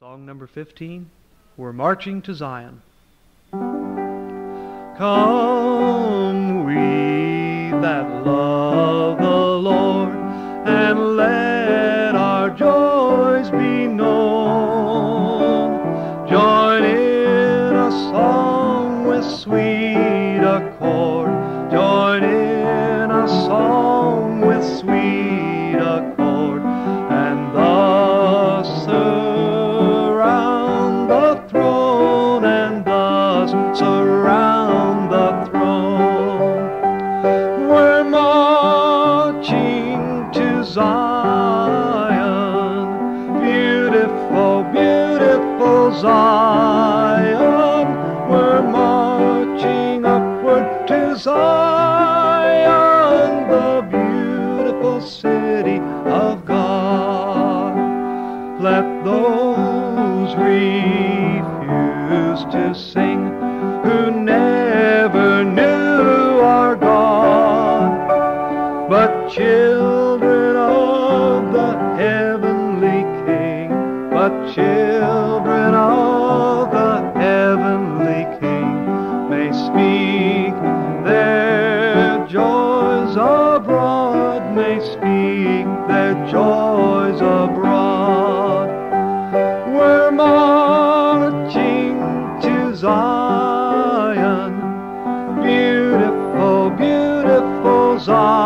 Song number 15 We're Marching to Zion. Come, we that love the Lord, and let our joys be known. Join in a song with sweet accord. Zion. We're marching upward to Zion, the beautiful city of God. Let those refuse to sing who never knew our God, but children of the heavenly King, but children speak their joys abroad, may speak their joys abroad. We're marching to Zion, beautiful, beautiful Zion.